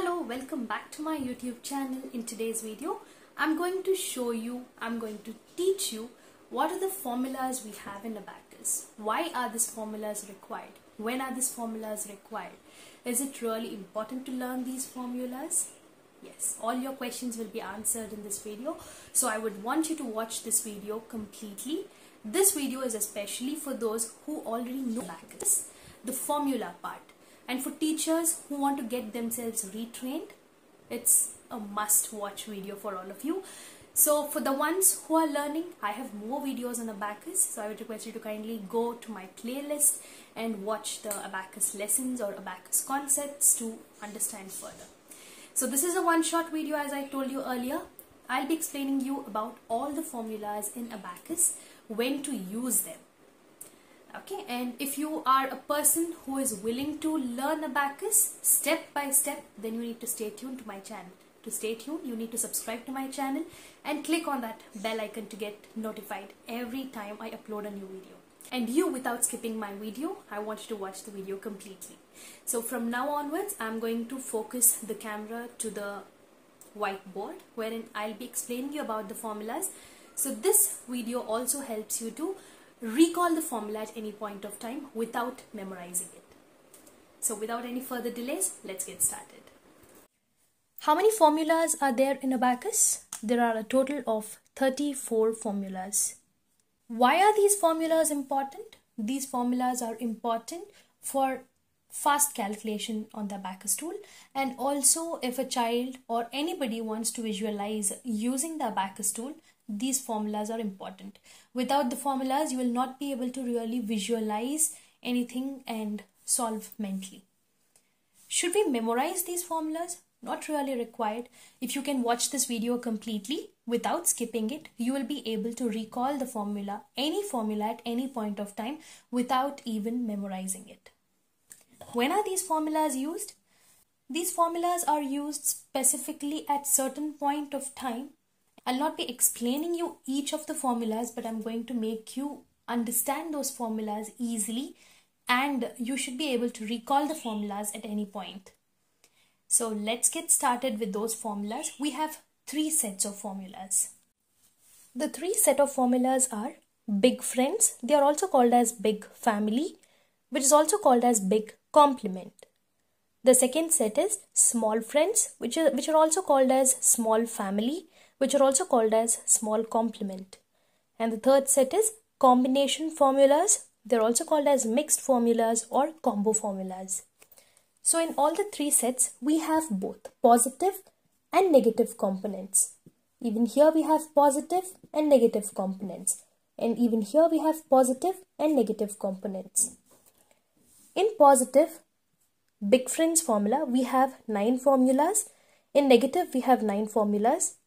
Hello, welcome back to my YouTube channel. In today's video, I'm going to show you, I'm going to teach you what are the formulas we have in Abacus. Why are these formulas required? When are these formulas required? Is it really important to learn these formulas? Yes, all your questions will be answered in this video. So I would want you to watch this video completely. This video is especially for those who already know Abacus, the formula part. And for teachers who want to get themselves retrained, it's a must watch video for all of you. So for the ones who are learning, I have more videos on Abacus. So I would request you to kindly go to my playlist and watch the Abacus lessons or Abacus concepts to understand further. So this is a one shot video as I told you earlier. I'll be explaining you about all the formulas in Abacus, when to use them. Okay, and if you are a person who is willing to learn Abacus step by step, then you need to stay tuned to my channel. To stay tuned, you need to subscribe to my channel and click on that bell icon to get notified every time I upload a new video. And you, without skipping my video, I want you to watch the video completely. So from now onwards, I'm going to focus the camera to the whiteboard wherein I'll be explaining you about the formulas. So this video also helps you to recall the formula at any point of time without memorizing it. So without any further delays, let's get started. How many formulas are there in Abacus? There are a total of 34 formulas. Why are these formulas important? These formulas are important for fast calculation on the abacus tool and also if a child or anybody wants to visualize using the abacus tool these formulas are important without the formulas you will not be able to really visualize anything and solve mentally should we memorize these formulas not really required if you can watch this video completely without skipping it you will be able to recall the formula any formula at any point of time without even memorizing it when are these formulas used? These formulas are used specifically at certain point of time. I'll not be explaining you each of the formulas, but I'm going to make you understand those formulas easily and you should be able to recall the formulas at any point. So let's get started with those formulas. We have three sets of formulas. The three set of formulas are big friends. They are also called as big family, which is also called as big complement. The second set is small friends, which, is, which are also called as small family, which are also called as small complement. And the third set is combination formulas. They're also called as mixed formulas or combo formulas. So in all the three sets, we have both positive and negative components. Even here we have positive and negative components. And even here we have positive and negative components. In positive big friends formula, we have 9 formulas. In negative, we have 9 formulas.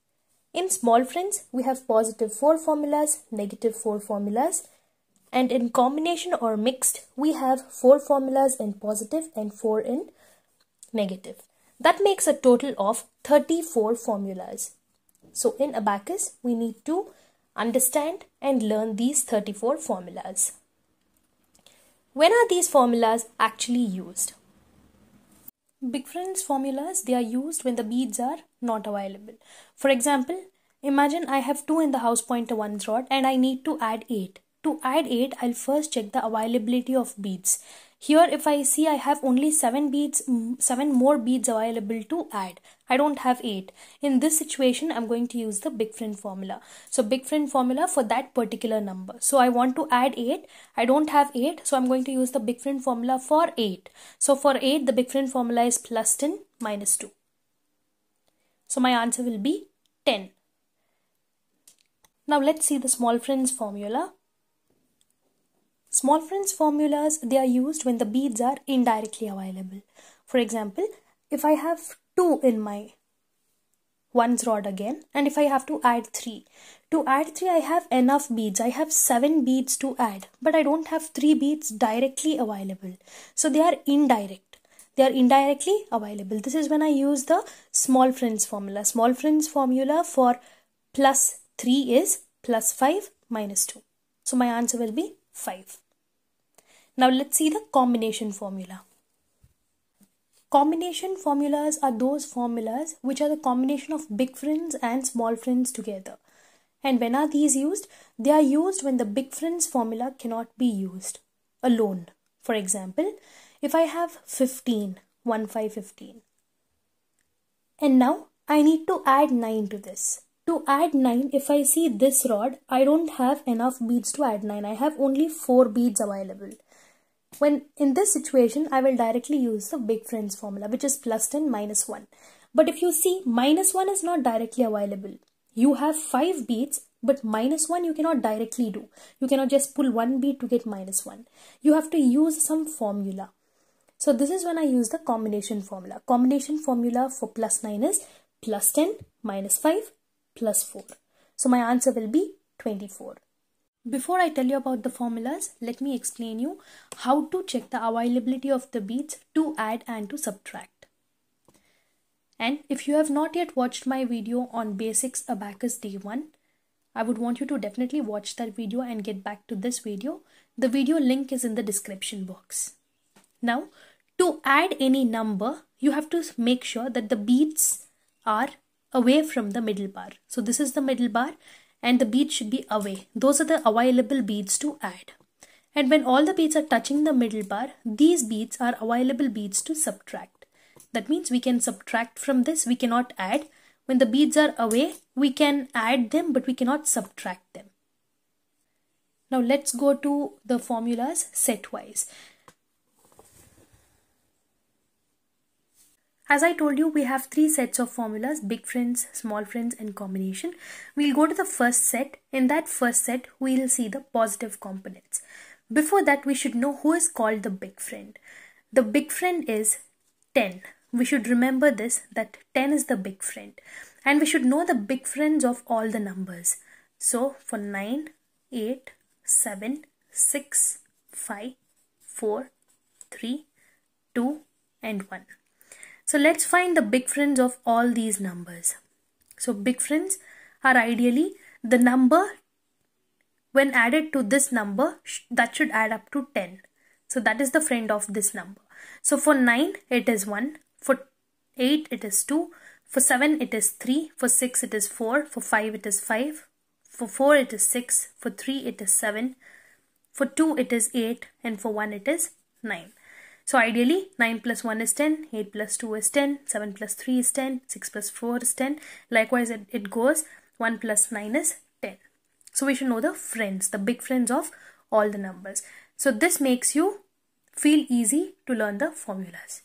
In small friends, we have positive 4 formulas, negative 4 formulas. And in combination or mixed, we have 4 formulas in positive and 4 in negative. That makes a total of 34 formulas. So in Abacus, we need to understand and learn these 34 formulas. When are these formulas actually used? Big friends formulas, they are used when the beads are not available. For example, imagine I have 2 in the house pointer 1 rod and I need to add 8. To add 8, I'll first check the availability of beads. Here, if I see I have only 7 beads, 7 more beads available to add. I don't have 8. In this situation, I'm going to use the big friend formula. So, big friend formula for that particular number. So, I want to add 8. I don't have 8. So, I'm going to use the big friend formula for 8. So, for 8, the big friend formula is plus 10 minus 2. So, my answer will be 10. Now, let's see the small friends formula. Small friends formulas, they are used when the beads are indirectly available. For example, if I have 2 in my ones rod again and if I have to add 3. To add 3 I have enough beads. I have 7 beads to add but I don't have 3 beads directly available. So they are indirect. They are indirectly available. This is when I use the small friends formula. Small friends formula for plus 3 is plus 5 minus 2. So my answer will be 5. Now let's see the combination formula. Combination formulas are those formulas which are the combination of big friends and small friends together. And when are these used? They are used when the big friends formula cannot be used alone. For example, if I have 15, 1, 5, 15. And now I need to add 9 to this. To add 9, if I see this rod, I don't have enough beads to add 9. I have only 4 beads available. When in this situation, I will directly use the big friends formula, which is plus 10 minus 1. But if you see, minus 1 is not directly available. You have 5 beads, but minus 1 you cannot directly do. You cannot just pull one bead to get minus 1. You have to use some formula. So this is when I use the combination formula. Combination formula for plus 9 is plus 10 minus 5 plus 4. So my answer will be 24. Before I tell you about the formulas, let me explain you how to check the availability of the beads to add and to subtract. And if you have not yet watched my video on basics abacus day 1, I would want you to definitely watch that video and get back to this video. The video link is in the description box. Now, to add any number, you have to make sure that the beads are away from the middle bar. So this is the middle bar and the beads should be away. Those are the available beads to add. And when all the beads are touching the middle bar, these beads are available beads to subtract. That means we can subtract from this, we cannot add. When the beads are away, we can add them but we cannot subtract them. Now let's go to the formulas set wise. As I told you, we have three sets of formulas, big friends, small friends and combination. We'll go to the first set. In that first set, we'll see the positive components. Before that, we should know who is called the big friend. The big friend is 10. We should remember this, that 10 is the big friend. And we should know the big friends of all the numbers. So, for 9, 8, 7, 6, 5, 4, 3, 2 and 1. So let's find the big friends of all these numbers. So big friends are ideally the number when added to this number that should add up to 10. So that is the friend of this number. So for 9 it is 1, for 8 it is 2, for 7 it is 3, for 6 it is 4, for 5 it is 5, for 4 it is 6, for 3 it is 7, for 2 it is 8 and for 1 it is 9. So ideally 9 plus 1 is 10, 8 plus 2 is 10, 7 plus 3 is 10, 6 plus 4 is 10. Likewise it, it goes 1 plus 9 is 10. So we should know the friends, the big friends of all the numbers. So this makes you feel easy to learn the formulas.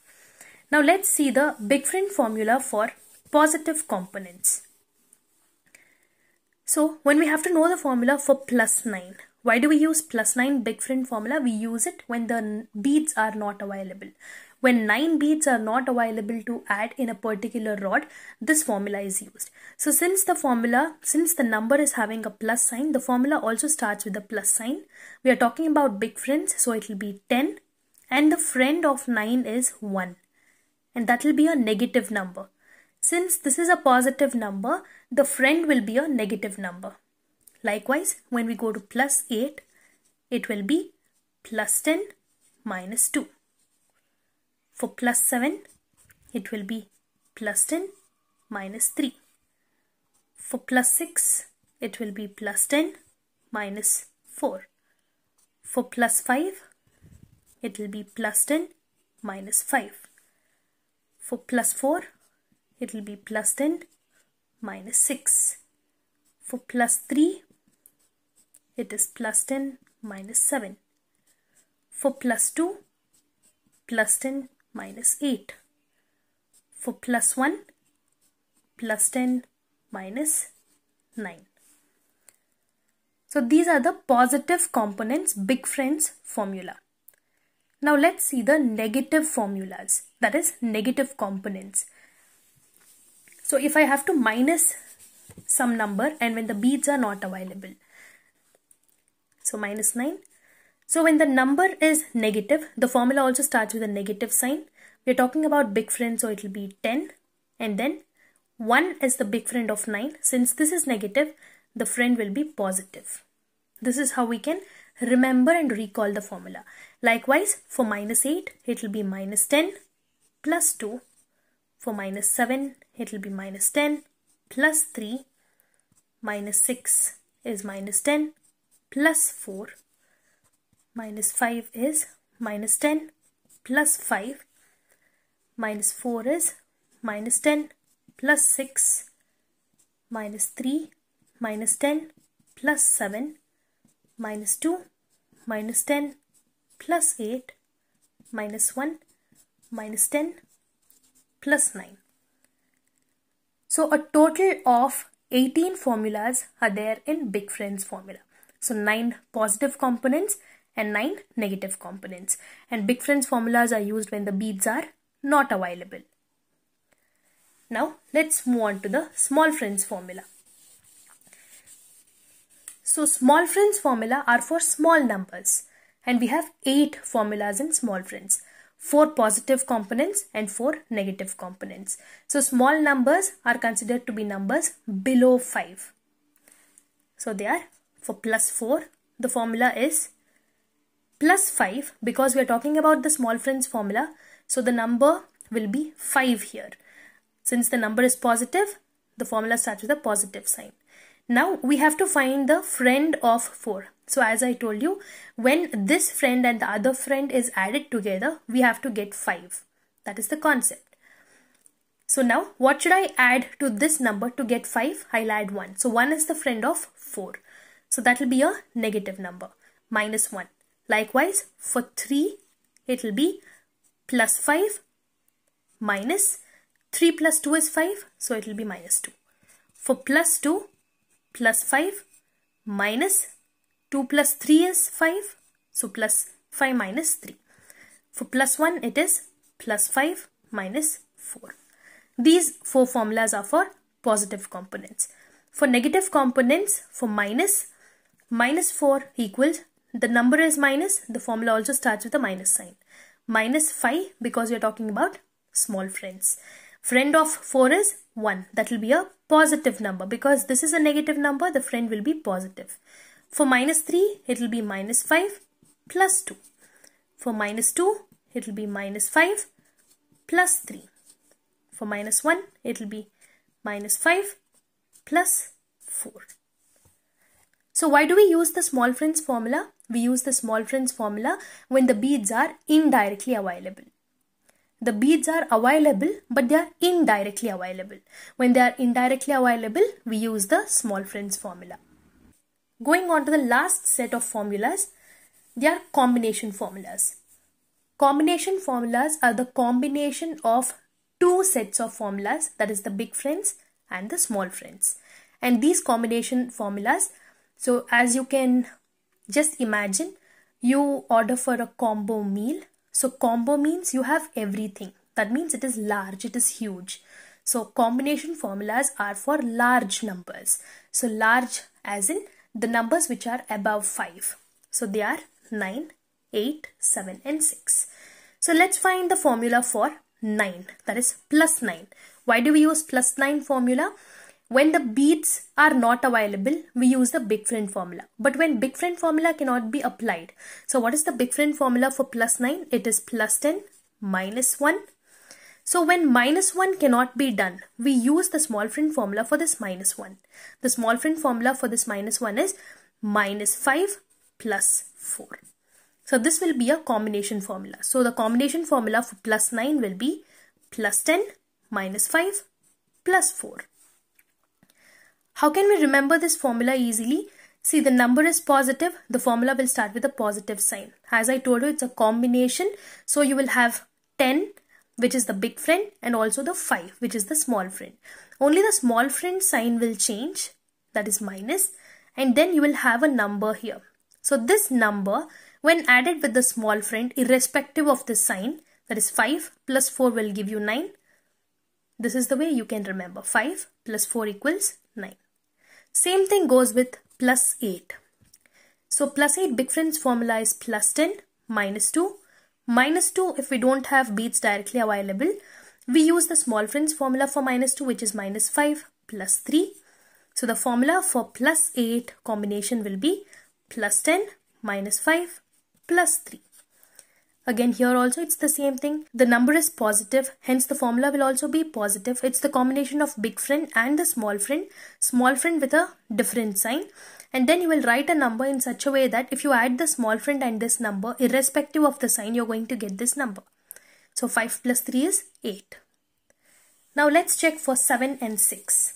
Now let's see the big friend formula for positive components. So when we have to know the formula for plus 9, why do we use plus 9 big friend formula? We use it when the beads are not available. When 9 beads are not available to add in a particular rod, this formula is used. So since the formula, since the number is having a plus sign, the formula also starts with a plus sign. We are talking about big friends, so it will be 10 and the friend of 9 is 1 and that will be a negative number. Since this is a positive number, the friend will be a negative number. Likewise, when we go to plus 8, it will be plus 10 minus 2. For plus 7, it will be plus 10 minus 3. For plus 6, it will be plus 10 minus 4. For plus 5, it will be plus 10 minus 5. For plus 4, it will be plus 10 minus 6. For plus 3, it is plus 10 minus 7. For plus 2, plus 10 minus 8. For plus 1, plus 10 minus 9. So these are the positive components big friends formula. Now let's see the negative formulas that is negative components. So if I have to minus some number and when the beads are not available so minus 9. So when the number is negative, the formula also starts with a negative sign. We're talking about big friend, so it will be 10. And then 1 is the big friend of 9. Since this is negative, the friend will be positive. This is how we can remember and recall the formula. Likewise, for minus 8, it will be minus 10, plus 2. For minus 7, it will be minus 10 plus 3 minus 6 is minus 10 plus 4 minus 5 is minus 10 plus 5 minus 4 is minus 10 plus 6 minus 3 minus 10 plus 7 minus 2 minus 10 plus 8 minus 1 minus 10 plus 9. So a total of 18 formulas are there in Big Friends formula. So 9 positive components and 9 negative components. And Big Friends formulas are used when the beads are not available. Now let's move on to the Small Friends formula. So small friends formula are for small numbers and we have 8 formulas in small friends. 4 positive components and 4 negative components. So small numbers are considered to be numbers below 5. So they are for plus 4 the formula is plus 5 because we are talking about the small friends formula. So the number will be 5 here. Since the number is positive, the formula starts with a positive sign. Now we have to find the friend of 4. So as I told you, when this friend and the other friend is added together, we have to get 5. That is the concept. So now what should I add to this number to get 5? I'll add 1. So 1 is the friend of 4. So that will be a negative number, minus 1. Likewise, for 3, it will be plus 5 minus 3 plus 2 is 5. So it will be minus 2. For plus 2, plus 5 minus 2 plus 3 is 5. So plus 5 minus 3. For plus 1 it is plus 5 minus 4. These four formulas are for positive components. For negative components, for minus, minus 4 equals, the number is minus, the formula also starts with a minus sign. Minus 5 because we are talking about small friends. Friend of 4 is 1. That will be a positive number because this is a negative number, the friend will be positive. For minus 3, it will be minus 5 plus 2. For minus 2, it will be minus 5 plus 3. For minus 1, it will be minus 5 plus 4. So why do we use the small friends formula? We use the small friends formula when the beads are indirectly available. The beads are available but they are indirectly available. When they are indirectly available, we use the small friends formula. Going on to the last set of formulas, they are combination formulas. Combination formulas are the combination of two sets of formulas that is the big friends and the small friends. And these combination formulas, so as you can just imagine, you order for a combo meal. So combo means you have everything. That means it is large, it is huge. So combination formulas are for large numbers. So large as in the numbers which are above 5. So they are 9, 8, 7 and 6. So let's find the formula for 9 that is plus 9. Why do we use plus 9 formula? When the beads are not available, we use the big friend formula. But when big friend formula cannot be applied. So what is the big friend formula for plus 9? It is plus 10 minus 1 so when minus 1 cannot be done, we use the small friend formula for this minus 1. The small friend formula for this minus 1 is minus 5 plus 4. So this will be a combination formula. So the combination formula for plus 9 will be plus 10 minus 5 plus 4. How can we remember this formula easily? See the number is positive, the formula will start with a positive sign. As I told you, it's a combination. So you will have 10 which is the big friend and also the 5 which is the small friend. Only the small friend sign will change that is minus and then you will have a number here. So this number when added with the small friend irrespective of the sign that is 5 plus 4 will give you 9. This is the way you can remember 5 plus 4 equals 9. Same thing goes with plus 8. So plus 8 big friends formula is plus 10 minus 2 Minus 2, if we don't have beads directly available, we use the small friends formula for minus 2 which is minus 5 plus 3. So the formula for plus 8 combination will be plus 10 minus 5 plus 3. Again here also it's the same thing. The number is positive hence the formula will also be positive. It's the combination of big friend and the small friend. Small friend with a different sign. And then you will write a number in such a way that if you add the small friend and this number irrespective of the sign you're going to get this number. So 5 plus 3 is 8. Now let's check for 7 and 6.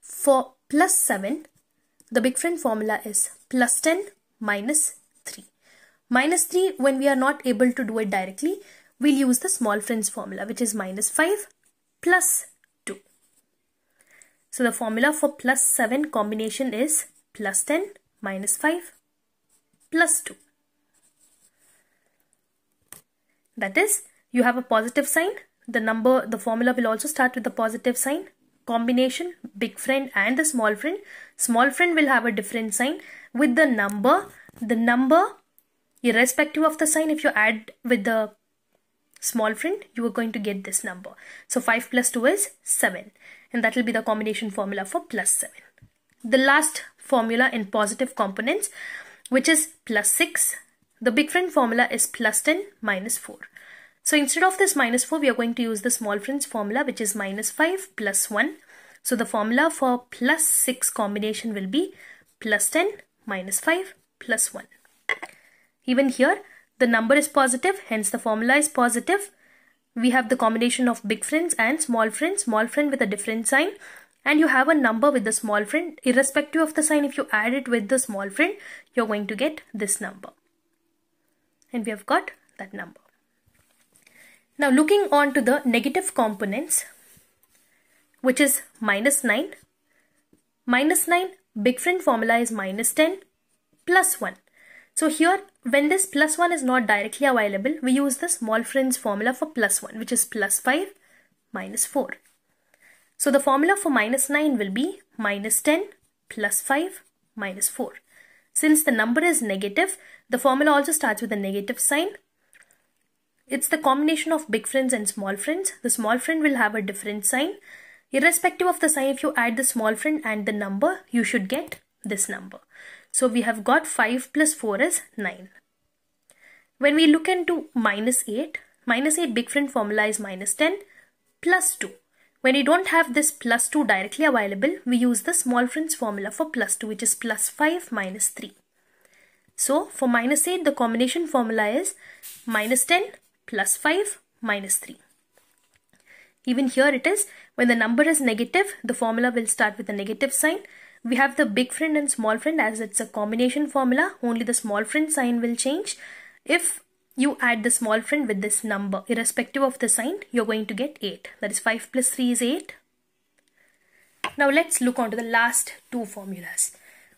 For plus 7 the big friend formula is plus 10 minus 3. Minus 3 when we are not able to do it directly we'll use the small friends formula which is minus 5 plus 2. So the formula for plus 7 combination is plus 10 minus 5 plus 2. That is you have a positive sign the number the formula will also start with the positive sign combination big friend and the small friend small friend will have a different sign with the number the number irrespective of the sign if you add with the small friend you are going to get this number. So 5 plus 2 is 7 and that will be the combination formula for plus 7 the last formula in positive components which is plus 6 the big friend formula is plus 10 minus 4 so instead of this minus 4 we are going to use the small friends formula which is minus 5 plus 1 so the formula for plus 6 combination will be plus 10 minus 5 plus 1. Even here, the number is positive, hence the formula is positive. We have the combination of big friends and small friends, small friend with a different sign. And you have a number with the small friend. Irrespective of the sign, if you add it with the small friend, you're going to get this number. And we have got that number. Now looking on to the negative components, which is minus 9. Minus 9, big friend formula is minus 10 plus 1. So here when this plus 1 is not directly available, we use the small friends formula for plus 1 which is plus 5 minus 4. So the formula for minus 9 will be minus 10 plus 5 minus 4. Since the number is negative, the formula also starts with a negative sign. It's the combination of big friends and small friends. The small friend will have a different sign. Irrespective of the sign, if you add the small friend and the number, you should get this number. So we have got 5 plus 4 is 9. When we look into minus 8, minus 8 big friend formula is minus 10 plus 2. When we don't have this plus 2 directly available, we use the small friends formula for plus 2 which is plus 5 minus 3. So for minus 8 the combination formula is minus 10 plus 5 minus 3. Even here it is when the number is negative the formula will start with a negative sign we have the big friend and small friend as it's a combination formula. Only the small friend sign will change. If you add the small friend with this number, irrespective of the sign, you're going to get 8. That is 5 plus 3 is 8. Now let's look on to the last two formulas,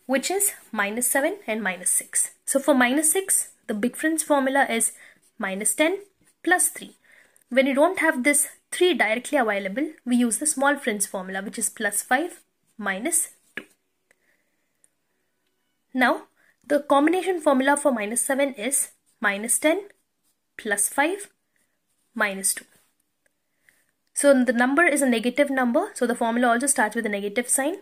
which is minus 7 and minus 6. So for minus 6, the big friend's formula is minus 10 plus 3. When you don't have this 3 directly available, we use the small friend's formula, which is plus 5 minus now, the combination formula for minus 7 is minus 10 plus 5 minus 2. So the number is a negative number. So the formula also starts with a negative sign.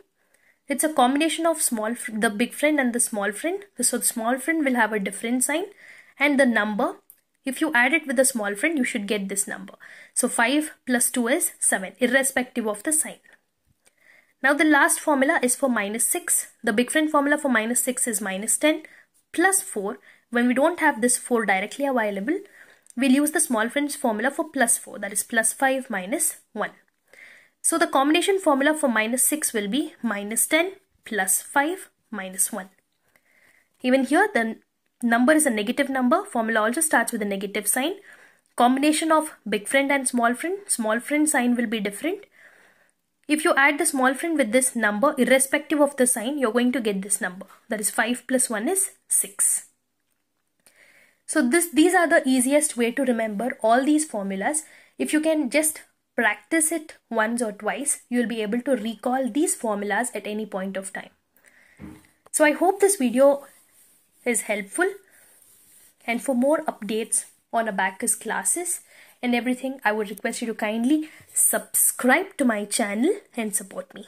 It's a combination of small, the big friend and the small friend. So the small friend will have a different sign and the number, if you add it with the small friend, you should get this number. So 5 plus 2 is 7 irrespective of the sign. Now the last formula is for minus 6. The big friend formula for minus 6 is minus 10 plus 4. When we don't have this 4 directly available, we'll use the small friends formula for plus 4 that is plus 5 minus 1. So the combination formula for minus 6 will be minus 10 plus 5 minus 1. Even here the number is a negative number. Formula also starts with a negative sign. Combination of big friend and small friend. Small friend sign will be different. If you add the small friend with this number, irrespective of the sign, you're going to get this number. That is 5 plus 1 is 6. So this, these are the easiest way to remember all these formulas. If you can just practice it once or twice, you'll be able to recall these formulas at any point of time. So I hope this video is helpful. And for more updates on Abacus classes, and everything, I would request you to kindly subscribe to my channel and support me.